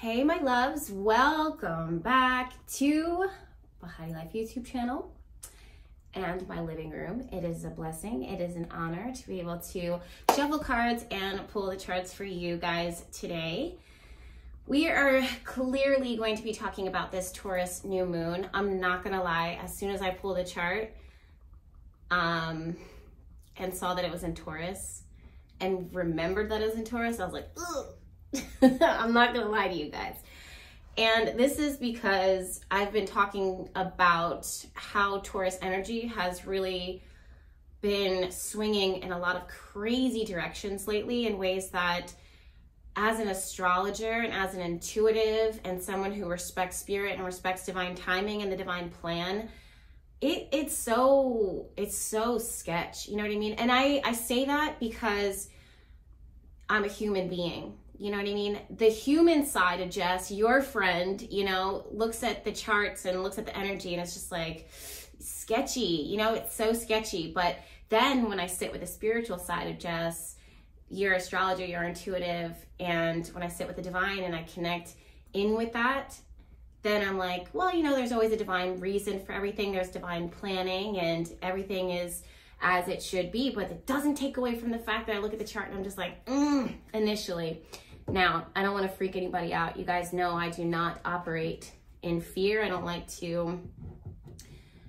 Hey, my loves, welcome back to Behati Life YouTube channel and my living room. It is a blessing, it is an honor to be able to shuffle cards and pull the charts for you guys today. We are clearly going to be talking about this Taurus new moon. I'm not gonna lie, as soon as I pulled the chart um, and saw that it was in Taurus and remembered that it was in Taurus, I was like, ugh I'm not gonna lie to you guys. And this is because I've been talking about how Taurus energy has really been swinging in a lot of crazy directions lately in ways that as an astrologer and as an intuitive and someone who respects spirit and respects divine timing and the divine plan it it's so it's so sketch you know what i mean and i i say that because i'm a human being you know what I mean? The human side of Jess, your friend, you know, looks at the charts and looks at the energy and it's just like sketchy, you know, it's so sketchy. But then when I sit with the spiritual side of Jess, you're astrologer, you're intuitive, and when I sit with the divine and I connect in with that, then I'm like, well, you know, there's always a divine reason for everything. There's divine planning and everything is as it should be, but it doesn't take away from the fact that I look at the chart and I'm just like, mm, initially. Now, I don't want to freak anybody out. You guys know I do not operate in fear. I don't like to,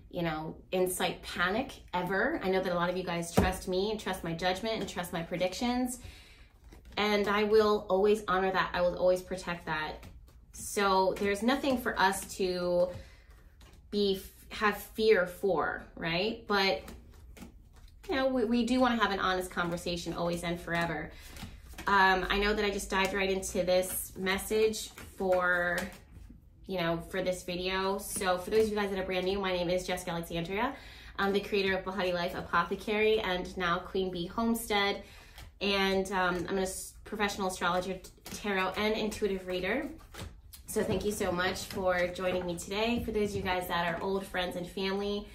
you know, incite panic ever. I know that a lot of you guys trust me and trust my judgment and trust my predictions. And I will always honor that. I will always protect that. So there's nothing for us to be have fear for, right? But you know, we, we do want to have an honest conversation always and forever. Um, I know that I just dived right into this message for, you know, for this video. So for those of you guys that are brand new, my name is Jessica Alexandria. I'm the creator of Behati Life Apothecary and now Queen Bee Homestead. And um, I'm a professional astrologer, tarot, and intuitive reader. So thank you so much for joining me today. For those of you guys that are old friends and family,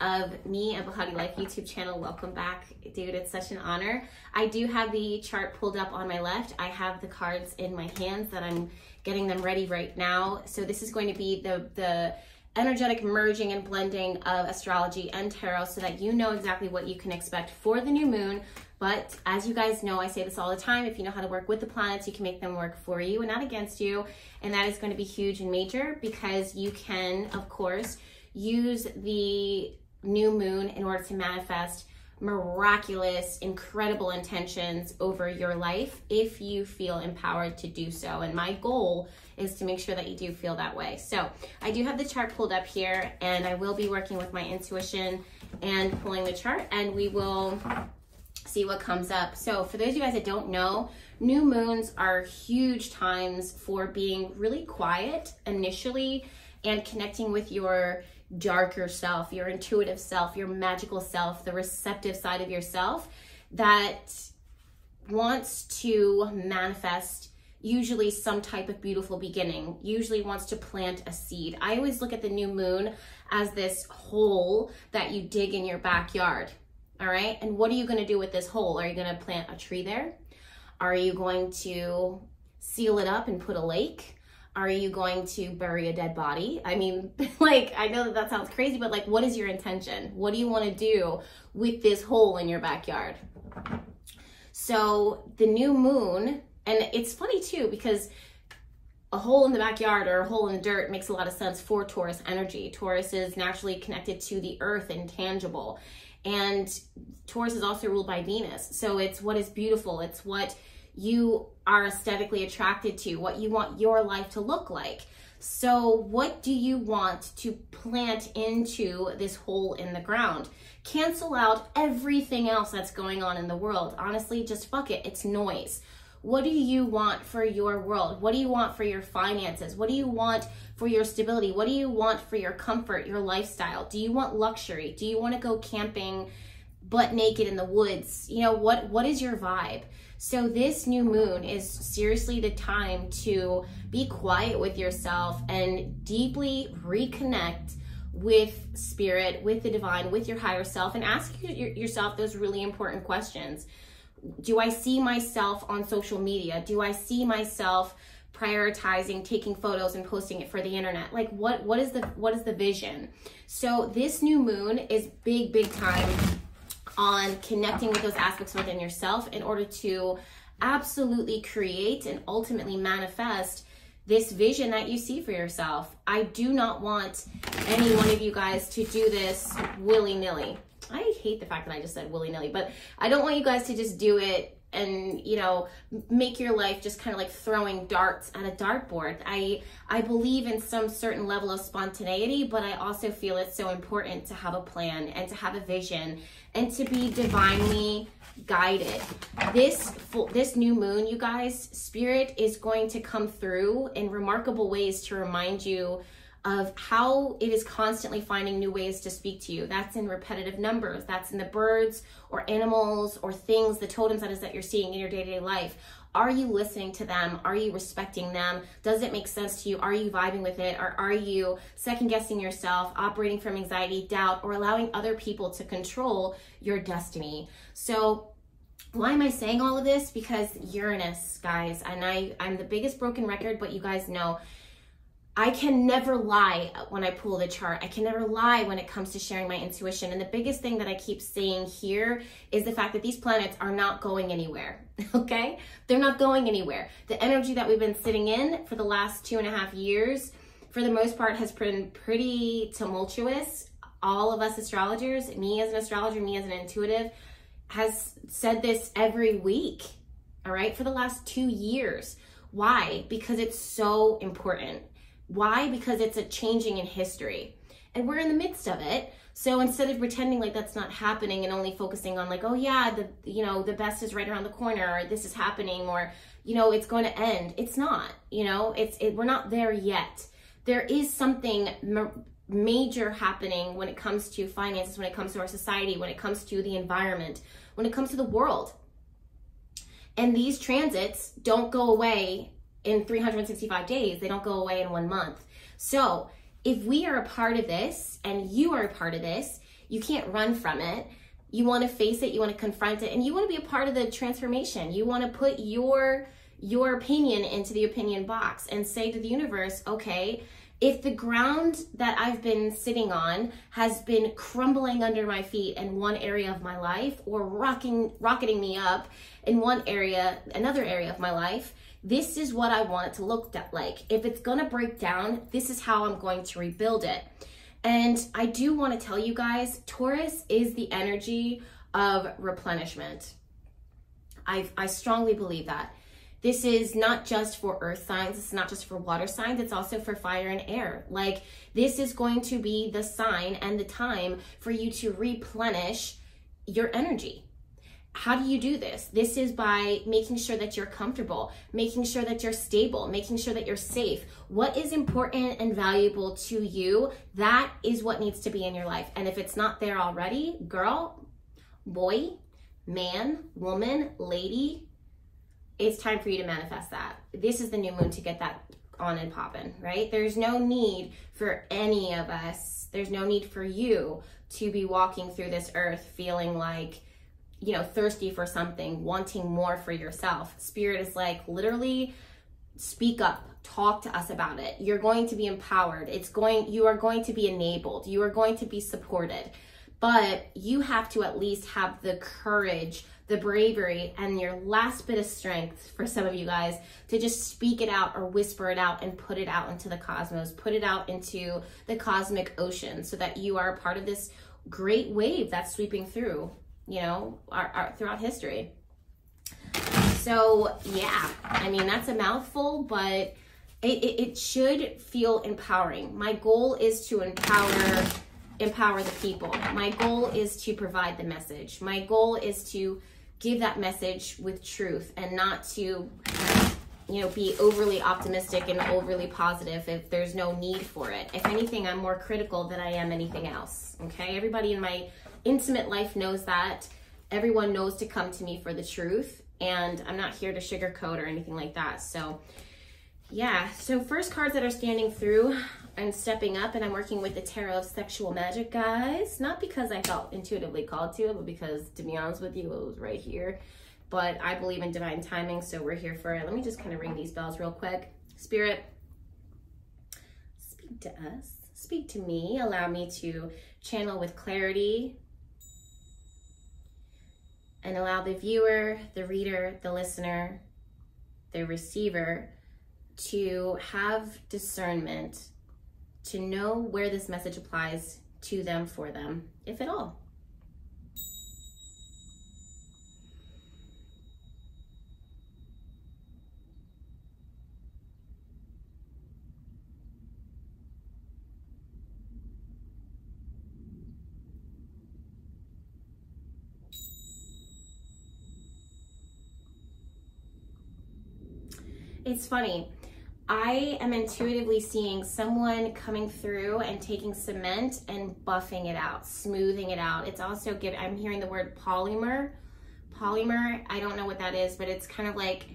of me and Behati Life YouTube channel. Welcome back, dude. It's such an honor. I do have the chart pulled up on my left. I have the cards in my hands that I'm getting them ready right now. So this is going to be the, the energetic merging and blending of astrology and tarot so that you know exactly what you can expect for the new moon. But as you guys know, I say this all the time, if you know how to work with the planets, you can make them work for you and not against you. And that is going to be huge and major because you can, of course, use the new moon in order to manifest miraculous, incredible intentions over your life if you feel empowered to do so. And my goal is to make sure that you do feel that way. So I do have the chart pulled up here and I will be working with my intuition and pulling the chart and we will see what comes up. So for those of you guys that don't know, new moons are huge times for being really quiet initially and connecting with your darker self, your intuitive self, your magical self, the receptive side of yourself that wants to manifest usually some type of beautiful beginning, usually wants to plant a seed. I always look at the new moon as this hole that you dig in your backyard. All right. And what are you going to do with this hole? Are you going to plant a tree there? Are you going to seal it up and put a lake? Are you going to bury a dead body? I mean, like, I know that that sounds crazy, but like, what is your intention? What do you want to do with this hole in your backyard? So, the new moon, and it's funny too, because a hole in the backyard or a hole in the dirt makes a lot of sense for Taurus energy. Taurus is naturally connected to the earth and tangible. And Taurus is also ruled by Venus. So, it's what is beautiful, it's what you are aesthetically attracted to, what you want your life to look like. So, what do you want to plant into this hole in the ground? Cancel out everything else that's going on in the world. Honestly, just fuck it. It's noise. What do you want for your world? What do you want for your finances? What do you want for your stability? What do you want for your comfort, your lifestyle? Do you want luxury? Do you want to go camping butt naked in the woods? You know, what what is your vibe? So this new moon is seriously the time to be quiet with yourself and deeply reconnect with spirit, with the divine, with your higher self, and ask yourself those really important questions. Do I see myself on social media? Do I see myself prioritizing taking photos and posting it for the internet like what what is the what is the vision so this new moon is big big time on connecting with those aspects within yourself in order to absolutely create and ultimately manifest this vision that you see for yourself. I do not want any one of you guys to do this willy nilly. I hate the fact that I just said willy nilly, but I don't want you guys to just do it and you know make your life just kind of like throwing darts at a dartboard i i believe in some certain level of spontaneity but i also feel it's so important to have a plan and to have a vision and to be divinely guided. This this new moon, you guys, spirit is going to come through in remarkable ways to remind you of how it is constantly finding new ways to speak to you. That's in repetitive numbers. That's in the birds or animals or things, the totems that is that you're seeing in your day-to-day life. Are you listening to them? Are you respecting them? Does it make sense to you? Are you vibing with it? Or are you second guessing yourself, operating from anxiety, doubt, or allowing other people to control your destiny? So why am I saying all of this? Because Uranus, guys, and I, I'm the biggest broken record, but you guys know I can never lie when I pull the chart. I can never lie when it comes to sharing my intuition. And the biggest thing that I keep saying here is the fact that these planets are not going anywhere. Okay? They're not going anywhere. The energy that we've been sitting in for the last two and a half years, for the most part, has been pretty tumultuous. All of us astrologers, me as an astrologer, me as an intuitive, has said this every week, all right, for the last two years. Why? Because it's so important. Why? Because it's a changing in history. And we're in the midst of it. So instead of pretending like that's not happening and only focusing on like, oh yeah, the you know, the best is right around the corner or this is happening or you know, it's going to end. It's not, you know, it's it, we're not there yet. There is something major happening when it comes to finances, when it comes to our society, when it comes to the environment, when it comes to the world. And these transits don't go away in 365 days, they don't go away in one month. So, if we are a part of this and you are a part of this, you can't run from it. You want to face it, you want to confront it, and you want to be a part of the transformation. You want to put your your opinion into the opinion box and say to the universe, okay, if the ground that I've been sitting on has been crumbling under my feet in one area of my life or rocking rocketing me up in one area, another area of my life, this is what I want it to look like. If it's to break down, this is how I'm going to rebuild it. And I do want to tell you guys, Taurus is the energy of replenishment. I I strongly believe that. This is not just for earth signs, it's not just for water signs, it's also for fire and air. Like, this is going to be the sign and the time for you to replenish your energy. How do you do this? This is by making sure that you're comfortable, making sure that you're stable, making sure that you're safe. What is important and valuable to you, that is what needs to be in your life. And if it's not there already, girl, boy, man, woman, lady, it's time for you to manifest that. This is the new moon to get that on and popping, right? There's no need for any of us, there's no need for you to be walking through this earth feeling like, you know, thirsty for something, wanting more for yourself. Spirit is like, literally, speak up, talk to us about it. You're going to be empowered. It's going, you are going to be enabled. You are going to be supported. But you have to at least have the courage the bravery and your last bit of strength for some of you guys to just speak it out or whisper it out and put it out into the cosmos, put it out into the cosmic ocean so that you are a part of this great wave that's sweeping through, you know, our, our, throughout history. So, yeah, I mean, that's a mouthful, but it, it, it should feel empowering. My goal is to empower empower the people. My goal is to provide the message. My goal is to give that message with truth and not to you know be overly optimistic and overly positive if there's no need for it if anything i'm more critical than i am anything else okay everybody in my intimate life knows that everyone knows to come to me for the truth and i'm not here to sugarcoat or anything like that so yeah so first cards that are standing through I'm stepping up and I'm working with the Tarot of Sexual Magic, guys. Not because I felt intuitively called to it, but because, to be honest with you, it was right here. But I believe in divine timing, so we're here for it. Let me just kind of ring these bells real quick. Spirit, speak to us, speak to me, allow me to channel with clarity and allow the viewer, the reader, the listener, the receiver to have discernment to know where this message applies to them for them, if at all. It's funny. I am intuitively seeing someone coming through and taking cement and buffing it out, smoothing it out. It's also give I'm hearing the word polymer. Polymer, I don't know what that is, but it's kind of like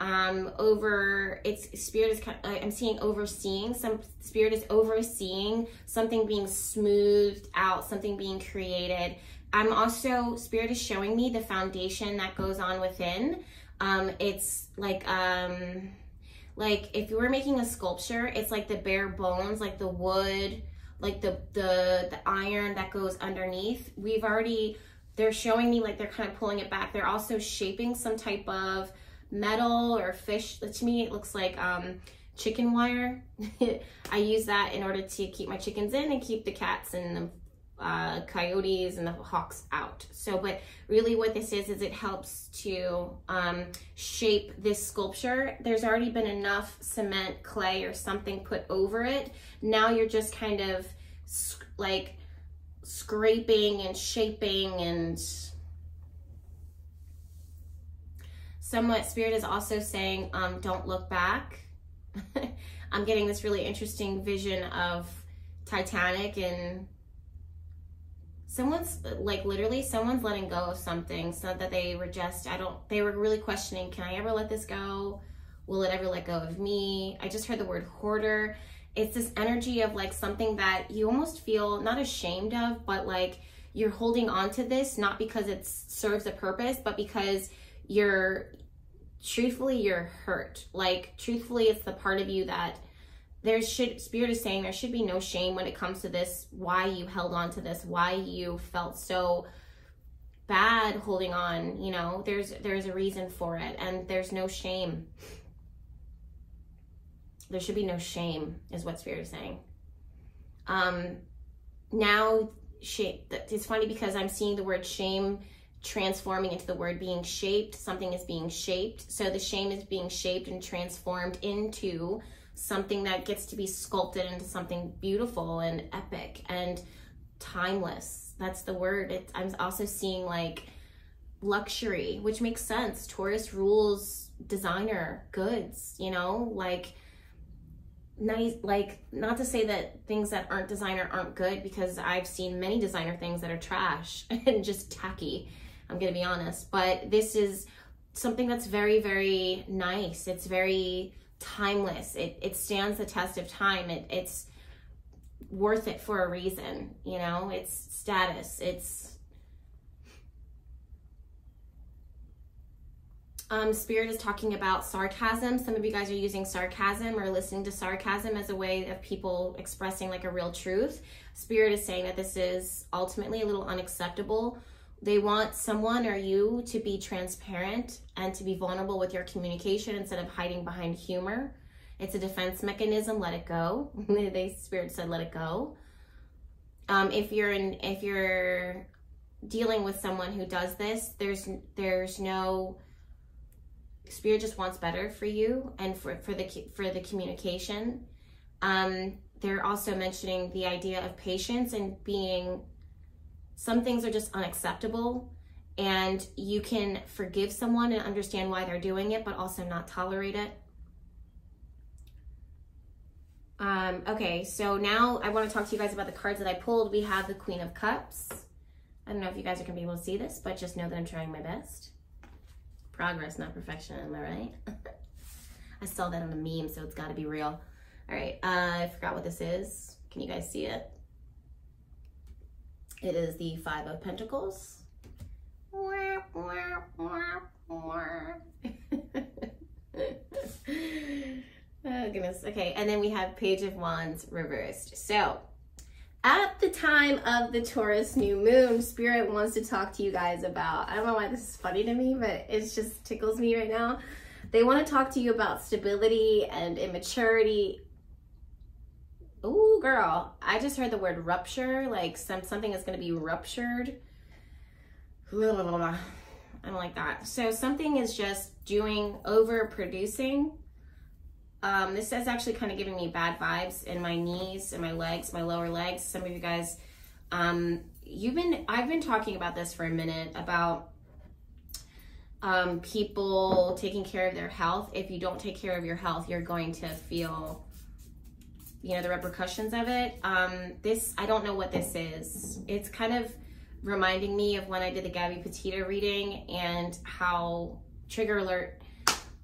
um over it's spirit is kind of, I'm seeing overseeing some spirit is overseeing something being smoothed out, something being created. I'm also spirit is showing me the foundation that goes on within. Um it's like um like if you were making a sculpture, it's like the bare bones, like the wood, like the the the iron that goes underneath. We've already they're showing me like they're kind of pulling it back. They're also shaping some type of metal or fish. To me, it looks like um, chicken wire. I use that in order to keep my chickens in and keep the cats and the uh, coyotes and the hawks out. So, but really what this is, is it helps to um, shape this sculpture. There's already been enough cement, clay, or something put over it. Now you're just kind of like scraping and shaping and somewhat spirit is also saying um, don't look back i'm getting this really interesting vision of titanic and someone's like literally someone's letting go of something so that they were just i don't they were really questioning can i ever let this go? Will it ever let go of me? I just heard the word hoarder. It's this energy of like something that you almost feel not ashamed of but like you're holding on to this not because it serves a purpose but because you're truthfully you're hurt. Like truthfully it's the part of you that there should spirit is saying there should be no shame when it comes to this why you held on to this why you felt so bad holding on you know? There's there's a reason for it and there's no shame. There should be no shame is what spirit is saying. Um now shame it's funny because i'm seeing the word shame transforming into the word being shaped. Something is being shaped. So the shame is being shaped and transformed into something that gets to be sculpted into something beautiful and epic and timeless. That's the word. It, I'm also seeing like luxury, which makes sense. Taurus rules designer goods, you know, like nice like not to say that things that aren't designer aren't good because I've seen many designer things that are trash and just tacky. I'm going to be honest, but this is something that's very very nice. It's very timeless. It, it stands the test of time. It, it's worth it for a reason, you know, it's status. It's, Um, Spirit is talking about sarcasm. Some of you guys are using sarcasm or listening to sarcasm as a way of people expressing like a real truth. Spirit is saying that this is ultimately a little unacceptable they want someone or you to be transparent and to be vulnerable with your communication instead of hiding behind humor. It's a defense mechanism. Let it go. the spirit said, "Let it go." Um, if you're in, if you're dealing with someone who does this, there's there's no spirit just wants better for you and for for the for the communication. Um, they're also mentioning the idea of patience and being some things are just unacceptable and you can forgive someone and understand why they're doing it, but also not tolerate it. Um, okay, so now I want to talk to you guys about the cards that I pulled. We have the Queen of Cups. I don't know if you guys are going to be able to see this, but just know that I'm trying my best. Progress, not perfection, am I right? I saw that on a meme, so it's got to be real. All right, uh, I forgot what this is. Can you guys see it? It is the Five of Pentacles. Oh goodness. Okay, and then we have Page of Wands reversed. So, at the time of the Taurus new moon, Spirit wants to talk to you guys about. I don't know why this is funny to me, but it just tickles me right now. They want to talk to you about stability and immaturity. Oh, girl, I just heard the word rupture, like some something is going to be ruptured. Blah, blah, blah, I don't like that. So something is just doing overproducing. Um, this is actually kind of giving me bad vibes in my knees and my legs, my lower legs. Some of you guys, um, you've been, I've been talking about this for a minute about um, people taking care of their health. If you don't take care of your health, you're going to feel, you know, the repercussions of it. Um, this, I don't know what this is. It's kind of reminding me of when I did the Gabby Petito reading and how trigger alert,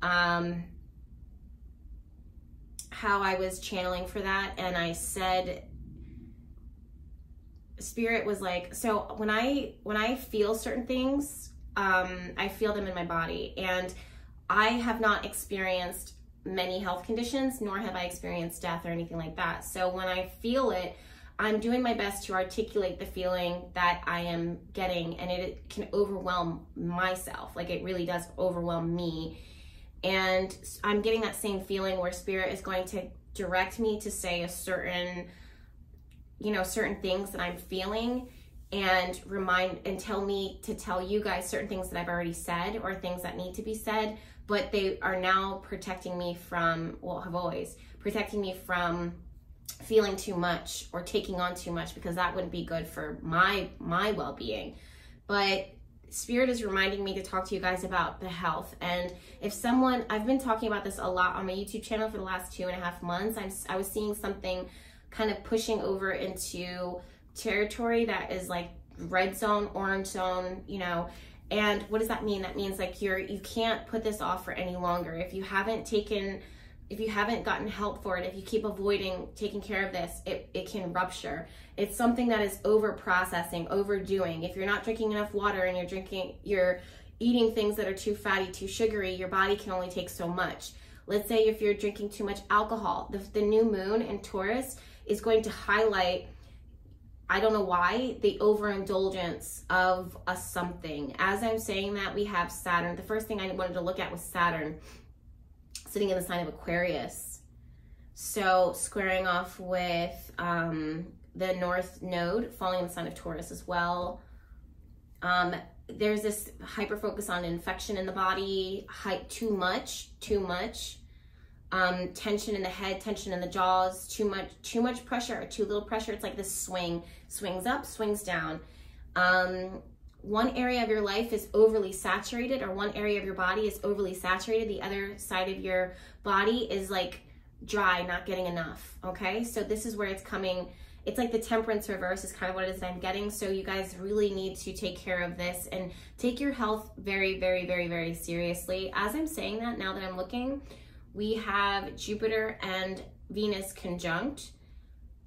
um, how I was channeling for that. And I said, spirit was like, so when I, when I feel certain things, um, I feel them in my body. And I have not experienced many health conditions, nor have I experienced death or anything like that. So when I feel it, I'm doing my best to articulate the feeling that I am getting, and it can overwhelm myself. Like it really does overwhelm me. And I'm getting that same feeling where spirit is going to direct me to say a certain, you know, certain things that I'm feeling and remind and tell me to tell you guys certain things that I've already said or things that need to be said, but they are now protecting me from, well, have always protecting me from feeling too much or taking on too much because that wouldn't be good for my my well-being. But spirit is reminding me to talk to you guys about the health and if someone i've been talking about this a lot on my youtube channel for the last two and a half months i'm i was seeing something kind of pushing over into territory that is like red zone, orange zone, you know. And what does that mean? That means like you're you can't put this off for any longer. If you haven't taken if you haven't gotten help for it, if you keep avoiding taking care of this, it, it can rupture. It's something that is over processing, overdoing. If you're not drinking enough water and you're drinking, you're eating things that are too fatty, too sugary, your body can only take so much. Let's say if you're drinking too much alcohol, the, the new moon in Taurus is going to highlight I don't know why, the overindulgence of a something. As I'm saying that, we have Saturn. The first thing I wanted to look at was Saturn sitting in the sign of Aquarius. So squaring off with um, the North Node falling in the sign of Taurus as well. Um, there's this hyper focus on infection in the body, height too much, too much um, tension in the head, tension in the jaws, too much, too much pressure or too little pressure. It's like this swing, swings up, swings down. Um, one area of your life is overly saturated or one area of your body is overly saturated. The other side of your body is like dry, not getting enough. Okay. So this is where it's coming. It's like the temperance reverse is kind of what it is that I'm getting. So you guys really need to take care of this and take your health very, very, very, very seriously. As I'm saying that now that I'm looking, we have Jupiter and Venus conjunct.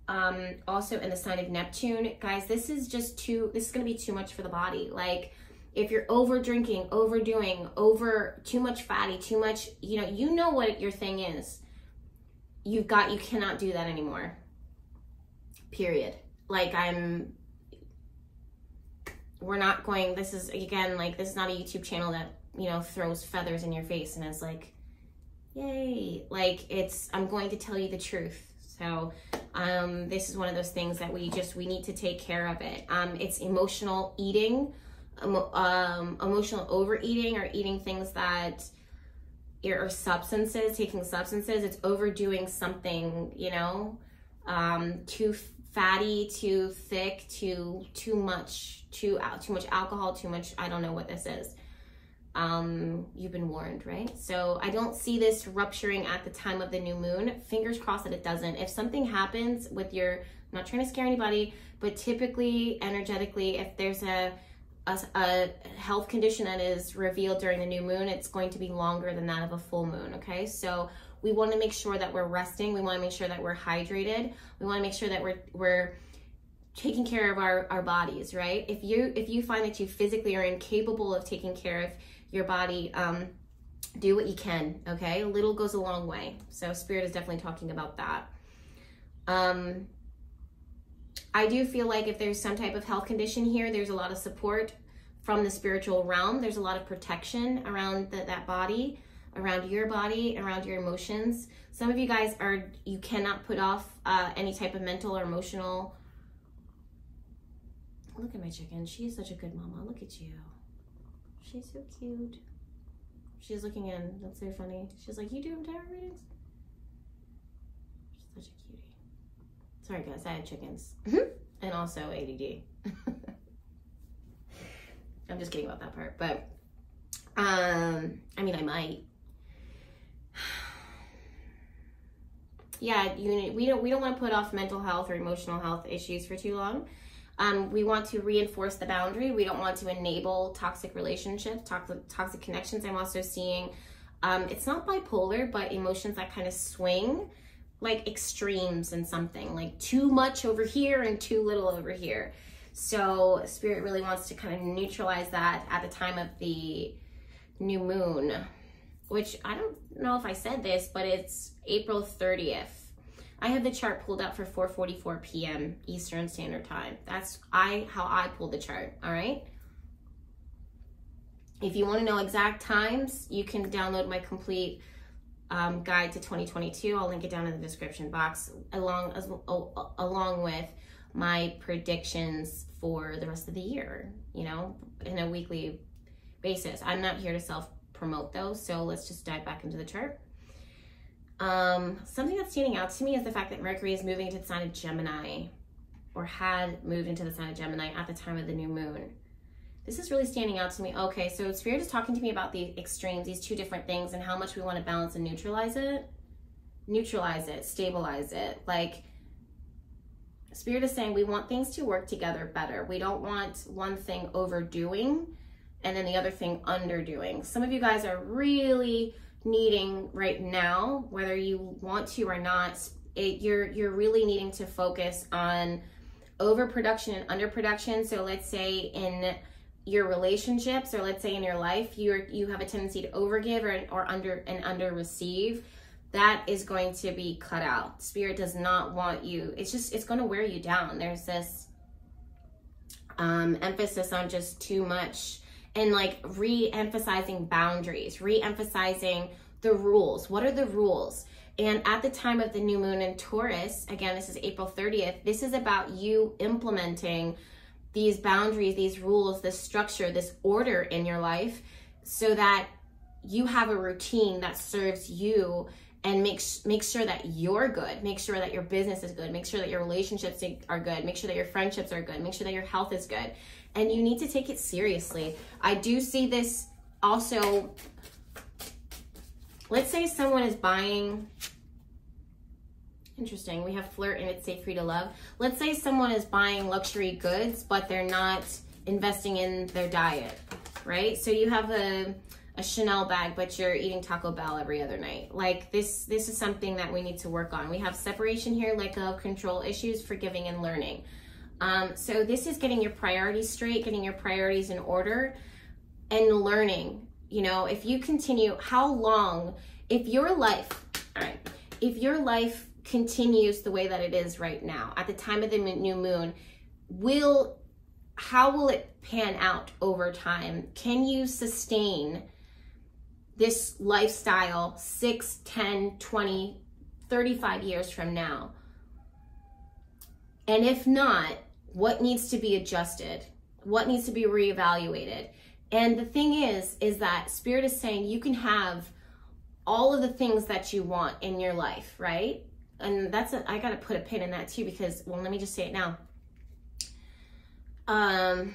Um, also in the sign of Neptune. Guys, this is just too, this is going to be too much for the body. Like, if you're over drinking, overdoing, over too much fatty, too much, you know, you know what your thing is. You've got, you cannot do that anymore. Period. Like, I'm, we're not going, this is, again, like, this is not a YouTube channel that, you know, throws feathers in your face and is like, yay. Like it's i'm going to tell you the truth. So um, this is one of those things that we just we need to take care of it. Um, it's emotional eating. Um, emotional overeating or eating things that or substances taking substances. It's overdoing something you know? Um, too fatty too thick too too much too too much alcohol too much i don't know what this is um, you've been warned, right? So I don't see this rupturing at the time of the new moon. Fingers crossed that it doesn't. If something happens with your, I'm not trying to scare anybody, but typically, energetically, if there's a, a, a health condition that is revealed during the new moon, it's going to be longer than that of a full moon, okay? So we want to make sure that we're resting. We want to make sure that we're hydrated. We want to make sure that we're, we're, taking care of our, our bodies right if you if you find that you physically are incapable of taking care of your body, um, do what you can, okay? A little goes a long way. So spirit is definitely talking about that. Um, I do feel like if there's some type of health condition here, there's a lot of support from the spiritual realm. There's a lot of protection around the, that body, around your body, around your emotions. Some of you guys are, you cannot put off uh, any type of mental or emotional. Look at my chicken. She is such a good mama. Look at you. She's so cute. She's looking in. That's so funny. She's like, you do tarot readings? She's such a cutie. Sorry guys, I had chickens. and also ADD. I'm just kidding about that part. But, um, I mean, I might. yeah, you, we don't we don't want to put off mental health or emotional health issues for too long. Um, we want to reinforce the boundary. We don't want to enable toxic relationships, toxic toxic connections. I'm also seeing um, it's not bipolar, but emotions that kind of swing, like extremes in something, like too much over here and too little over here. So spirit really wants to kind of neutralize that at the time of the new moon, which I don't know if I said this, but it's April 30th. I have the chart pulled up for 4:44 p.m. Eastern Standard Time. That's I how I pull the chart, all right? If you want to know exact times, you can download my complete um, guide to 2022. I'll link it down in the description box along as, along with my predictions for the rest of the year, you know, in a weekly basis. I'm not here to self promote those, so let's just dive back into the chart. Um, something that's standing out to me is the fact that Mercury is moving into the sign of Gemini or had moved into the sign of Gemini at the time of the new moon. This is really standing out to me. Okay, so Spirit is talking to me about the extremes, these two different things, and how much we want to balance and neutralize it. Neutralize it, stabilize it. Like, Spirit is saying we want things to work together better. We don't want one thing overdoing and then the other thing underdoing. Some of you guys are really needing right now, whether you want to or not, it, you're you're really needing to focus on overproduction and underproduction. So let's say in your relationships or let's say in your life you're you have a tendency to overgive or, or under and under receive that is going to be cut out spirit does not want you it's just it's going to wear you down there's this um emphasis on just too much and like re-emphasizing boundaries, re-emphasizing the rules. What are the rules? And at the time of the new moon in Taurus, again, this is April 30th, this is about you implementing these boundaries, these rules, this structure, this order in your life so that you have a routine that serves you and make make sure that you're good make sure that your business is good make sure that your relationships are good make sure that your friendships are good make sure that your health is good and you need to take it seriously. I do see this also. Let's say someone is buying. Interesting. We have flirt and it's safe free to love. Let's say someone is buying luxury goods, but they're not investing in their diet, right? So you have a a Chanel bag, but you're eating Taco Bell every other night. Like this, this is something that we need to work on. We have separation here, like a control issues, forgiving and learning. Um, so this is getting your priorities straight, getting your priorities in order and learning. You know, if you continue, how long, if your life, all right, if your life continues the way that it is right now at the time of the new moon, will, how will it pan out over time? Can you sustain this lifestyle 6, 10, 20, 35 years from now? And if not, what needs to be adjusted, what needs to be reevaluated. And the thing is, is that Spirit is saying you can have all of the things that you want in your life, right? And that's I got to put a pin in that too because, well, let me just say it now. Um,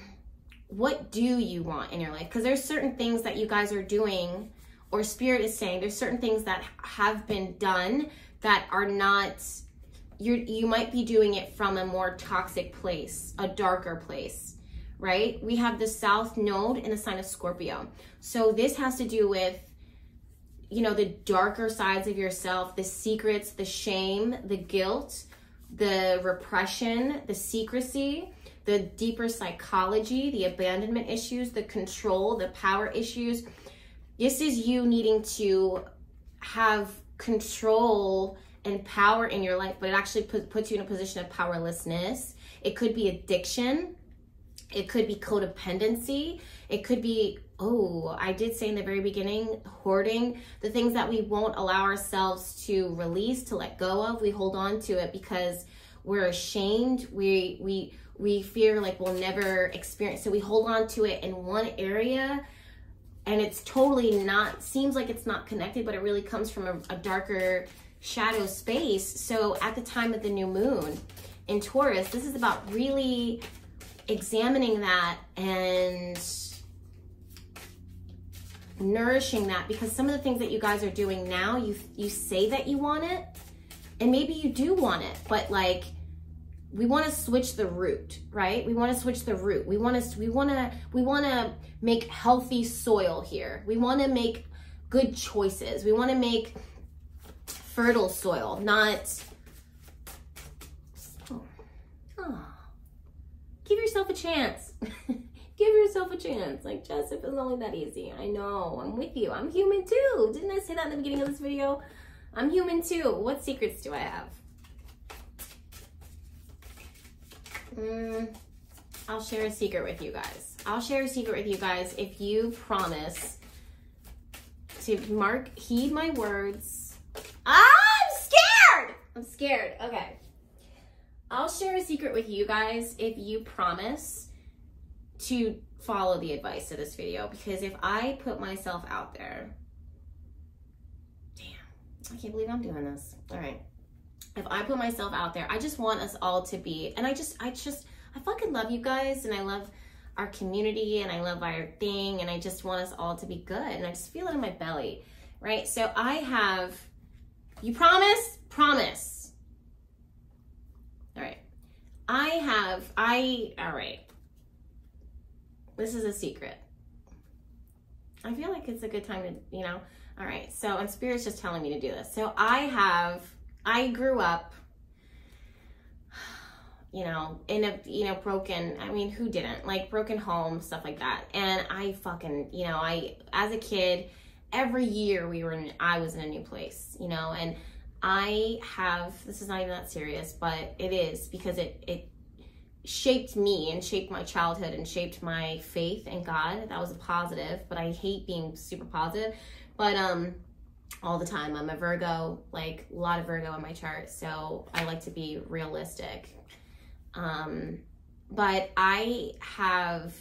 what do you want in your life? Because there's certain things that you guys are doing, or Spirit is saying there's certain things that have been done that are not you're you might be doing it from a more toxic place, a darker place, right? We have the south node in the sign of Scorpio. So this has to do with you know the darker sides of yourself, the secrets, the shame, the guilt, the repression, the secrecy, the deeper psychology, the abandonment issues, the control, the power issues. This is you needing to have control and power in your life, but it actually put, puts you in a position of powerlessness. It could be addiction. It could be codependency. It could be, oh, I did say in the very beginning, hoarding, the things that we won't allow ourselves to release, to let go of. We hold on to it because we're ashamed. We we we fear like we'll never experience. So we hold on to it in one area and it's totally not seems like it's not connected, but it really comes from a, a darker shadow space. So at the time of the new moon in Taurus, this is about really examining that and nourishing that because some of the things that you guys are doing now, you you say that you want it and maybe you do want it, but like we want to switch the root, right? We want to switch the root. We want to we want to we want to make healthy soil here. We want to make good choices. We want to make fertile soil, not oh, oh. Give yourself a chance. Give yourself a chance. Like, Jess, if it's only that easy. I know. I'm with you. I'm human too. Didn't I say that in the beginning of this video? I'm human too. What secrets do I have? Mm, I'll share a secret with you guys. I'll share a secret with you guys if you promise to mark, heed my words. I'm scared. I'm scared. Okay. I'll share a secret with you guys if you promise to follow the advice of this video because if I put myself out there, damn, I can't believe I'm doing this. All right if I put myself out there, I just want us all to be, and I just, I just, I fucking love you guys and I love our community and I love our thing and I just want us all to be good and I just feel it in my belly, right? So I have, you promise? Promise. All right. I have, I, all right. This is a secret. I feel like it's a good time to, you know, all right. So, and Spirit's just telling me to do this. So I have, I grew up, you know, in a, you know, broken, I mean, who didn't? Like broken home, stuff like that. And I fucking, you know, I, as a kid, every year we were in, I was in a new place, you know, and I have, this is not even that serious, but it is because it, it shaped me and shaped my childhood and shaped my faith in God. That was a positive, but I hate being super positive. But, um, all the time. I'm a Virgo, like a lot of Virgo on my chart, so I like to be realistic. Um, but I have,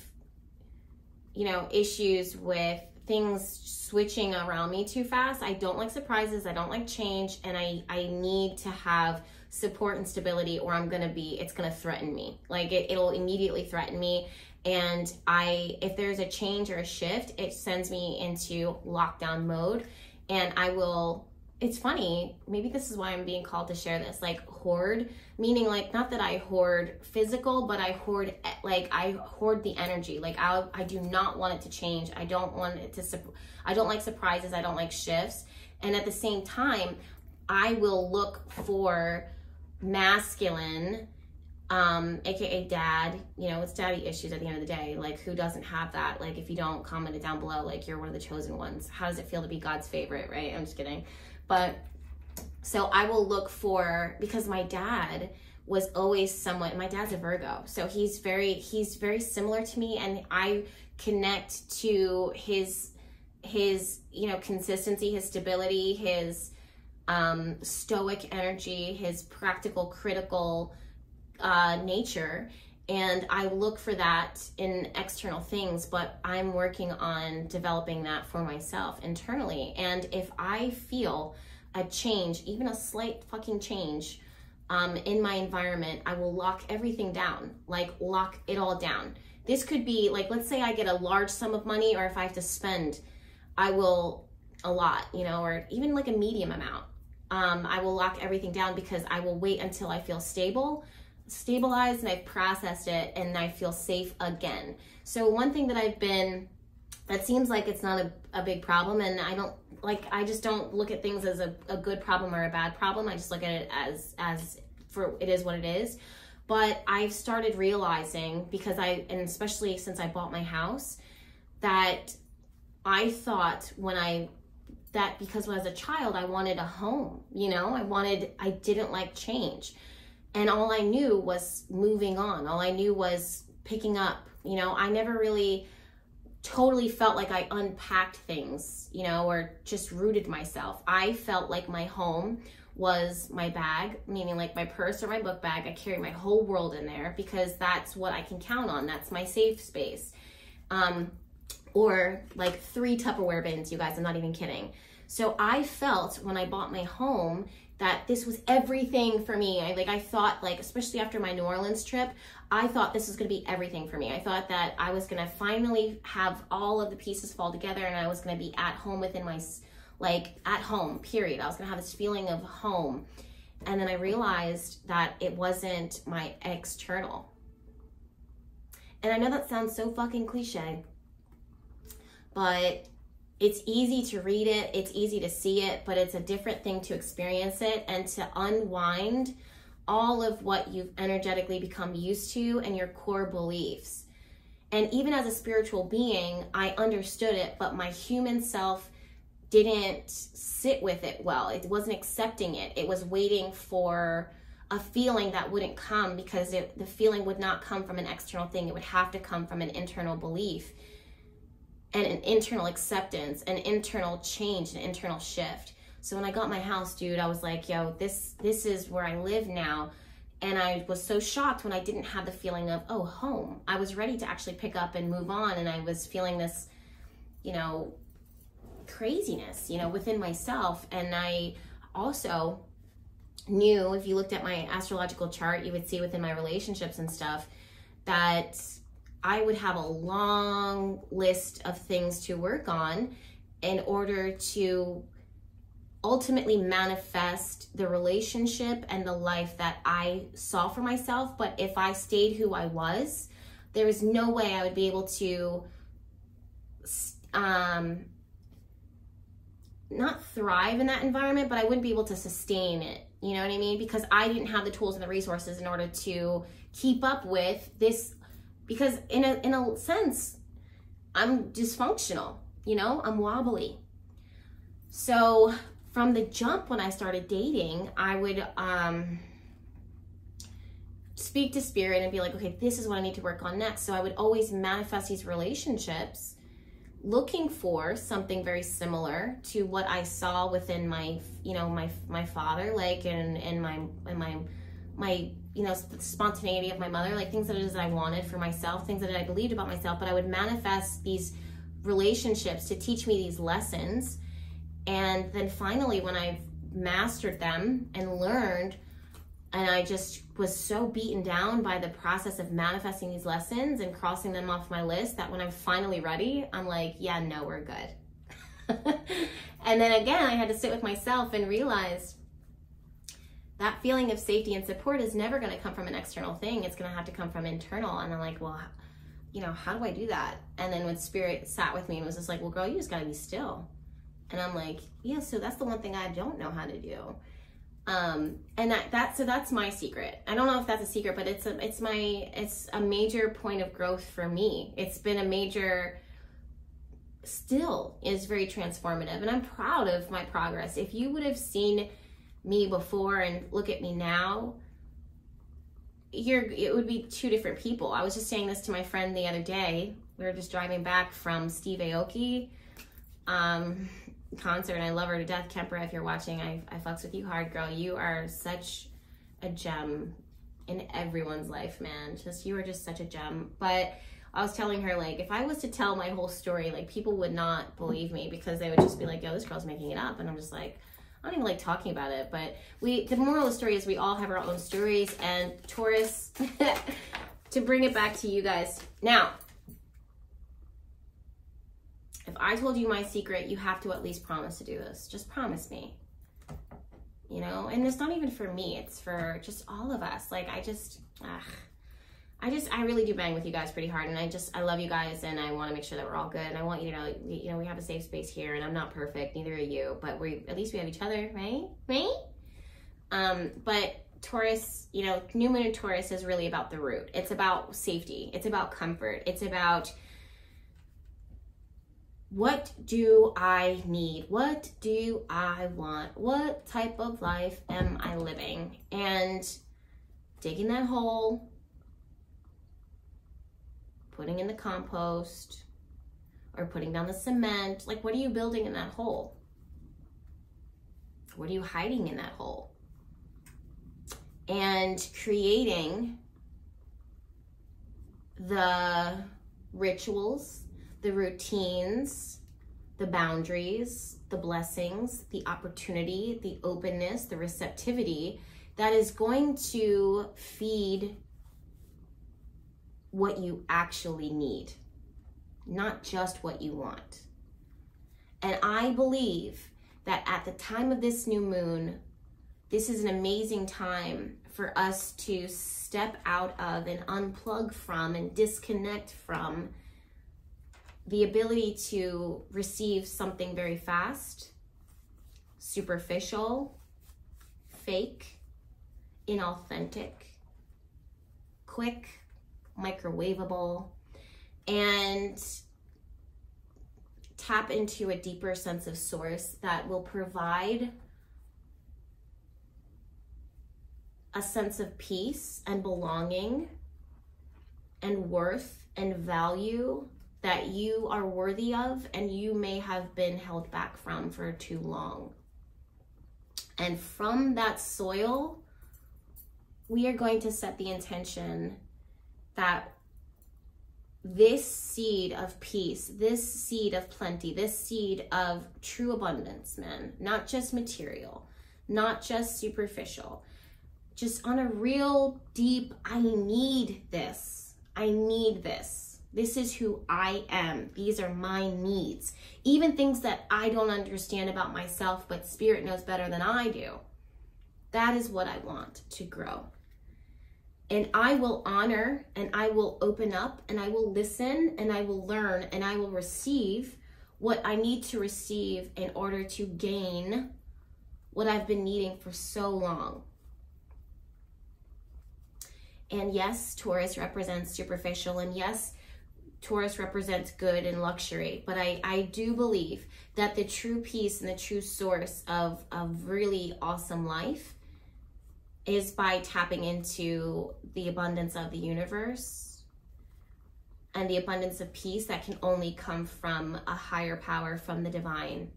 you know, issues with things switching around me too fast. I don't like surprises. I don't like change, and I I need to have support and stability, or I'm gonna be. It's gonna threaten me. Like it, it'll immediately threaten me. And I, if there's a change or a shift, it sends me into lockdown mode and I will it's funny, maybe this is why I'm being called to share this. Like hoard, meaning like not that I hoard physical, but I hoard like I hoard the energy. Like I I do not want it to change. I don't want it to I don't like surprises. I don't like shifts. And at the same time, I will look for masculine um aka dad you know it's daddy issues at the end of the day like who doesn't have that like if you don't comment it down below like you're one of the chosen ones how does it feel to be god's favorite right i'm just kidding but so i will look for because my dad was always somewhat my dad's a virgo so he's very he's very similar to me and i connect to his his you know consistency his stability his um stoic energy his practical critical uh, nature and I look for that in external things, but I'm working on developing that for myself internally. And if I feel a change, even a slight fucking change um, in my environment, I will lock everything down, like lock it all down. This could be like, let's say I get a large sum of money, or if I have to spend, I will a lot, you know, or even like a medium amount. Um, I will lock everything down because I will wait until I feel stable stabilized and I've processed it and I feel safe again. So one thing that I've been that seems like it's not a, a big problem and I don't like I just don't look at things as a, a good problem or a bad problem. I just look at it as as for it is what it is. But I've started realizing because I and especially since I bought my house that I thought when I that because when I was a child I wanted a home, you know, I wanted I didn't like change. And all I knew was moving on. All I knew was picking up, you know, I never really totally felt like I unpacked things, you know, or just rooted myself. I felt like my home was my bag, meaning like my purse or my book bag. I carry my whole world in there because that's what I can count on. That's my safe space. Um, or like three Tupperware bins, you guys, I'm not even kidding. So I felt when I bought my home that this was everything for me. I like I thought like especially after my New Orleans trip, I thought this was going to be everything for me. I thought that I was going to finally have all of the pieces fall together and I was going to be at home within my like at home, period. I was gonna have this feeling of home. And then I realized that it wasn't my external. And I know that sounds so fucking cliche, but it's easy to read it, it's easy to see it, but it's a different thing to experience it and to unwind all of what you've energetically become used to and your core beliefs. And even as a spiritual being, I understood it, but my human self didn't sit with it well. It wasn't accepting it. It was waiting for a feeling that wouldn't come because it, the feeling would not come from an external thing. It would have to come from an internal belief and an internal acceptance, an internal change, an internal shift. So when I got my house, dude, I was like, yo, this this is where I live now. And I was so shocked when I didn't have the feeling of, oh, home. I was ready to actually pick up and move on. And I was feeling this, you know, craziness, you know, within myself. And I also knew if you looked at my astrological chart, you would see within my relationships and stuff that I would have a long list of things to work on in order to ultimately manifest the relationship and the life that I saw for myself. But if I stayed who I was, there was no way I would be able to um, not thrive in that environment, but I wouldn't be able to sustain it. You know what I mean? Because I didn't have the tools and the resources in order to keep up with this. Because in a in a sense, I'm dysfunctional. You know, I'm wobbly. So from the jump when I started dating, I would um, speak to spirit and be like, okay, this is what I need to work on next. So I would always manifest these relationships looking for something very similar to what I saw within my, you know, my my father, like and and my and my my you know spontaneity of my mother, like things that that I wanted for myself, things that I believed about myself. But I would manifest these relationships to teach me these lessons, and then finally, when I've mastered them and learned and I just was so beaten down by the process of manifesting these lessons and crossing them off my list that when I'm finally ready, I'm like, yeah, no, we're good. and then again, I had to sit with myself and realize that feeling of safety and support is never going to come from an external thing. It's going to have to come from internal. And I'm like, well, you know, how do I do that? And then when spirit sat with me and was just like, well, girl, you just got to be still. And I'm like, yeah, so that's the one thing I don't know how to do um and that that so that's my secret i don't know if that's a secret but it's a it's my it's a major point of growth for me it's been a major still is very transformative and i'm proud of my progress if you would have seen me before and look at me now you're it would be two different people i was just saying this to my friend the other day we were just driving back from steve aoki um concert I love her to death. Kemper, if you're watching, I, I fucks with you hard, girl. You are such a gem in everyone's life, man. Just you are just such a gem. But I was telling her like if I was to tell my whole story, like people would not believe me because they would just be like, "Yo, this girl's making it up," and I'm just like. I don't even like talking about it, but we the moral of the story is we all have our own stories and Taurus to bring it back to you guys. Now, if I told you my secret, you have to at least promise to do this. Just promise me. You know, and it's not even for me, it's for just all of us. Like, I just, ugh. I just, I really do bang with you guys pretty hard, and I just, I love you guys, and I want to make sure that we're all good, and I want you to know, you know, we have a safe space here, and I'm not perfect, neither are you, but we, at least we have each other, right? Right? Um, but Taurus, you know, New Moon Taurus is really about the root. It's about safety. It's about comfort. It's about what do I need? What do I want? What type of life am I living? And digging that hole, putting in the compost, or putting down the cement. Like, what are you building in that hole? What are you hiding in that hole? And creating the rituals the routines, the boundaries, the blessings, the opportunity, the openness, the receptivity that is going to feed what you actually need, not just what you want. And I believe that at the time of this new moon, this is an amazing time for us to step out of and unplug from and disconnect from the ability to receive something very fast, superficial, fake, inauthentic, quick, microwavable, and tap into a deeper sense of source that will provide a sense of peace and belonging and worth and value that you are worthy of and you may have been held back from for too long. And from that soil, we are going to set the intention that this seed of peace, this seed of plenty, this seed of true abundance, man, not just material, not just superficial, just on a real deep, I need this. I need this this is who I am. These are my needs. Even things that I don't understand about myself, but Spirit knows better than I do. That is what I want to grow. And I will honor and I will open up and I will listen and I will learn and I will receive what I need to receive in order to gain what I've been needing for so long. And yes, Taurus represents superficial. And yes, Taurus represents good and luxury, but I, I do believe that the true peace and the true source of, of really awesome life is by tapping into the abundance of the universe and the abundance of peace that can only come from a higher power, from the divine,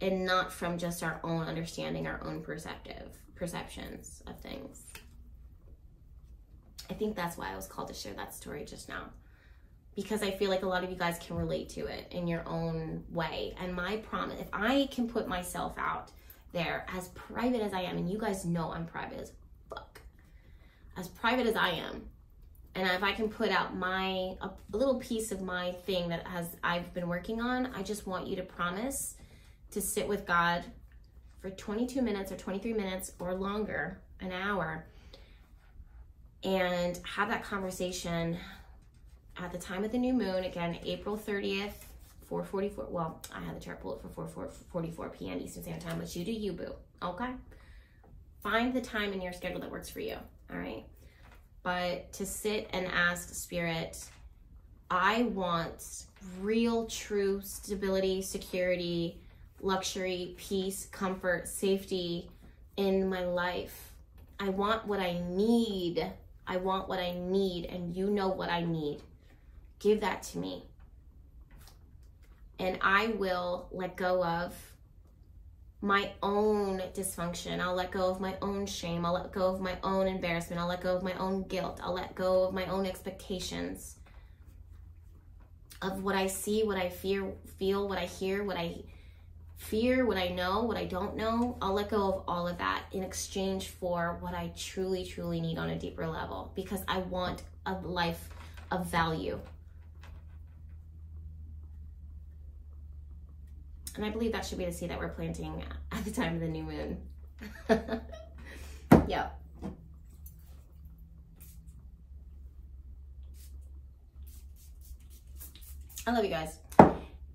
and not from just our own understanding, our own perceptive perceptions of things. I think that's why I was called to share that story just now because I feel like a lot of you guys can relate to it in your own way. And my promise, if I can put myself out there as private as I am, and you guys know I'm private as fuck, as private as I am, and if I can put out my a, little piece of my thing that has I've been working on, I just want you to promise to sit with God for 22 minutes or 23 minutes or longer, an hour, and have that conversation at the time of the new moon, again, April 30th, 444. Well, I had the chart pulled for 444 p.m. Eastern Standard Time, but you do you, boo. Okay? Find the time in your schedule that works for you. All right? But to sit and ask Spirit, I want real, true stability, security, luxury, peace, comfort, safety in my life. I want what I need. I want what I need, and you know what I need. Give that to me. And I will let go of my own dysfunction. I'll let go of my own shame. I'll let go of my own embarrassment. I'll let go of my own guilt. I'll let go of my own expectations of what I see, what I fear, feel, what I hear, what I fear, what I know, what I don't know. I'll let go of all of that in exchange for what I truly, truly need on a deeper level because I want a life of value. And I believe that should be the seed that we're planting at the time of the new moon. yep. I love you guys.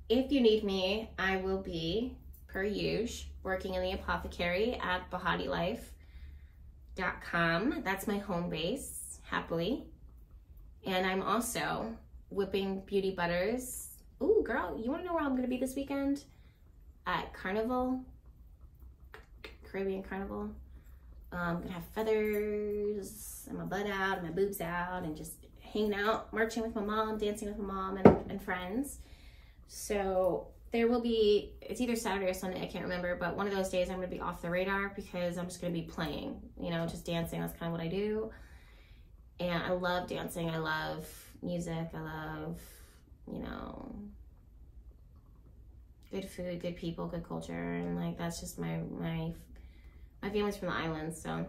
If you need me, I will be, per usual, working in the apothecary at BehatiLife.com. That's my home base, happily. And I'm also whipping beauty butters Ooh, girl, you want to know where I'm to be this weekend? At Carnival, Caribbean Carnival. Um, I'm going to have feathers and my butt out and my boobs out and just hanging out, marching with my mom, dancing with my mom and, and friends. So there will be, it's either Saturday or Sunday, I can't remember, but one of those days I'm to be off the radar because I'm just to be playing, you know, just dancing. That's kind of what I do. And I love dancing. I love music. I love, you know, good food, good people, good culture. And like, that's just my, my, my family's from the islands. So,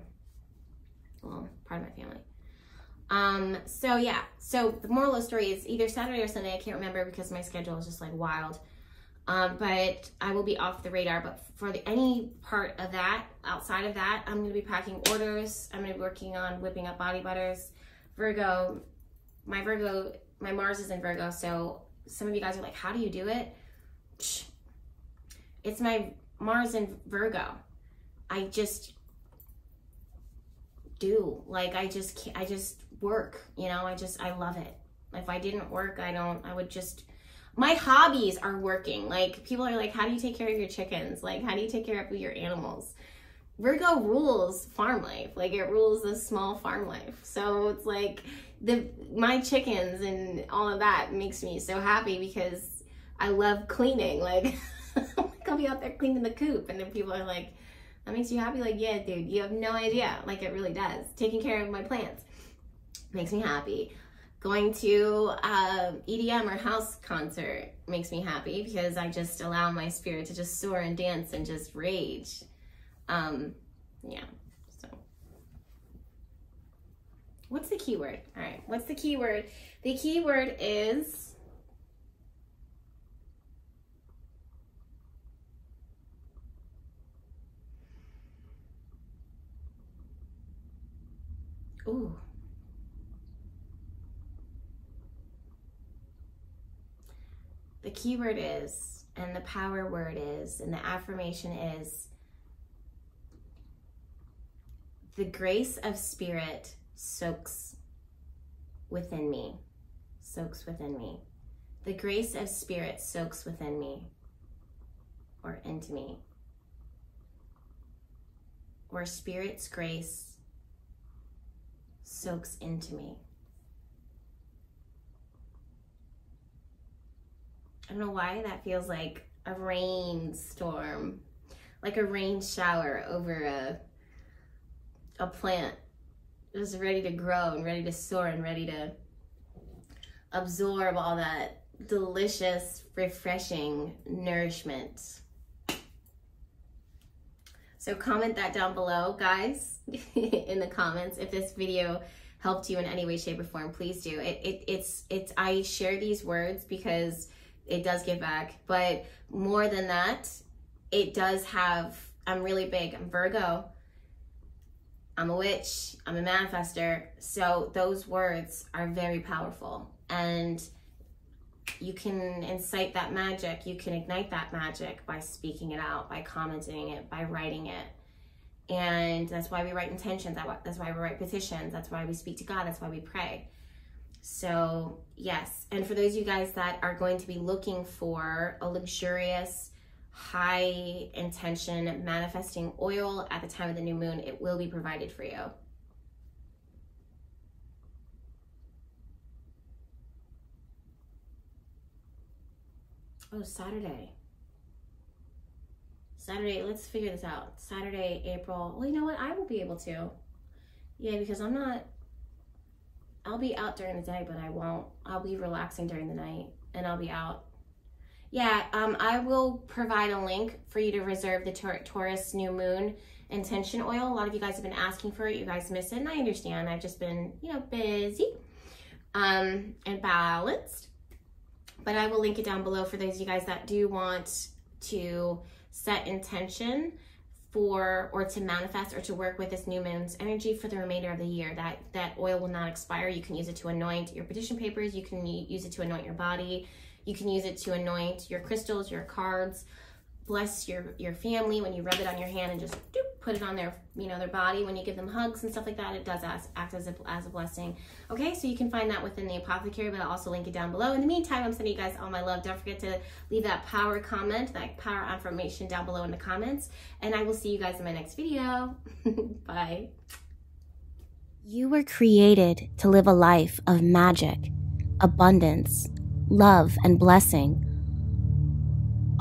well, part of my family. Um, so yeah, so the moral of the story is either Saturday or Sunday. I can't remember because my schedule is just like wild. Um, but I will be off the radar. But for the, any part of that, outside of that, I'm going to be packing orders. I'm going to be working on whipping up body butters. Virgo, my Virgo, my Mars is in Virgo. So some of you guys are like, how do you do it? It's my Mars in Virgo. I just do. Like, I just, I just work, you know, I just, I love it. If I didn't work, I don't, I would just, my hobbies are working. Like people are like, how do you take care of your chickens? Like, how do you take care of your animals? Virgo rules farm life. Like it rules the small farm life. So it's like the my chickens and all of that makes me so happy because I love cleaning. Like I'll be out there cleaning the coop and then people are like, that makes you happy? Like, yeah, dude, you have no idea. Like it really does. Taking care of my plants makes me happy going to uh, EDM or house concert makes me happy because I just allow my spirit to just soar and dance and just rage. Um, yeah, so. What's the keyword? All right, what's the keyword? The keyword is... Ooh. the keyword is, and the power word is, and the affirmation is the grace of spirit soaks within me, soaks within me. The grace of spirit soaks within me or into me. Or spirit's grace soaks into me. I don't know why that feels like a rainstorm, like a rain shower over a a plant just ready to grow and ready to soar and ready to absorb all that delicious, refreshing nourishment. So comment that down below, guys, in the comments if this video helped you in any way, shape, or form. Please do. It, it it's it's I share these words because it does give back. But more than that, it does have, I'm really big. I'm Virgo. I'm a witch. I'm a manifester. So those words are very powerful. And you can incite that magic. You can ignite that magic by speaking it out, by commenting it, by writing it. And that's why we write intentions. That's why we write petitions. That's why we speak to God. That's why we pray. So yes, and for those of you guys that are going to be looking for a luxurious, high intention manifesting oil at the time of the new moon, it will be provided for you. Oh, Saturday. Saturday, let's figure this out. Saturday, April. Well, you know what? I will be able to. Yeah, because I'm not I'll be out during the day, but I won't. I'll be relaxing during the night and I'll be out. Yeah, um, I will provide a link for you to reserve the Taurus New Moon Intention Oil. A lot of you guys have been asking for it. You guys miss it, and I understand. I've just been, you know, busy um, and balanced. But I will link it down below for those of you guys that do want to set intention for or to manifest or to work with this new moon's energy for the remainder of the year. That that oil will not expire. You can use it to anoint your petition papers. You can use it to anoint your body. You can use it to anoint your crystals, your cards, bless your your family when you rub it on your hand and just doop, put it on their you know their body. When you give them hugs and stuff like that it does act as a, as a blessing. Okay so you can find that within the apothecary but i'll also link it down below. In the meantime i'm sending you guys all my love. Don't forget to leave that power comment that power affirmation down below in the comments. And i will see you guys in my next video. Bye. You were created to live a life of magic abundance love and blessing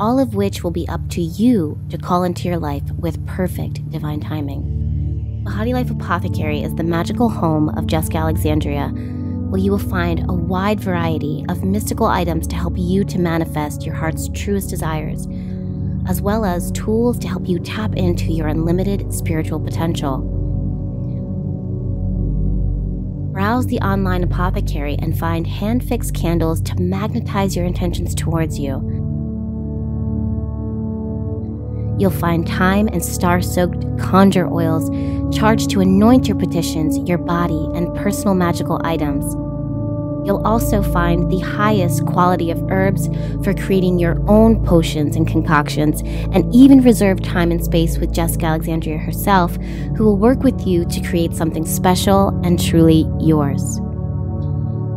all of which will be up to you to call into your life with perfect divine timing. Behati Life Apothecary is the magical home of Jessica Alexandria, where you will find a wide variety of mystical items to help you to manifest your heart's truest desires, as well as tools to help you tap into your unlimited spiritual potential. Browse the online apothecary and find hand fixed candles to magnetize your intentions towards you You'll find thyme and star soaked conjure oils charged to anoint your petitions, your body, and personal magical items. You'll also find the highest quality of herbs for creating your own potions and concoctions, and even reserve time and space with Jessica Alexandria herself, who will work with you to create something special and truly yours.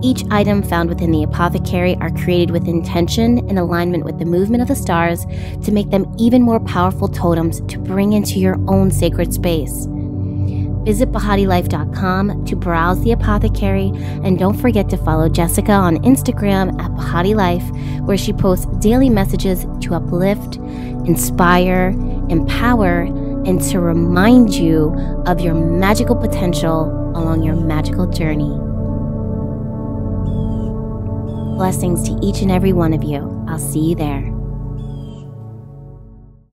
Each item found within the apothecary are created with intention and alignment with the movement of the stars to make them even more powerful totems to bring into your own sacred space. Visit BehatiLife.com to browse the apothecary and don't forget to follow Jessica on Instagram at Behati Life, where she posts daily messages to uplift, inspire, empower, and to remind you of your magical potential along your magical journey. Blessings to each and every one of you. I'll see you there.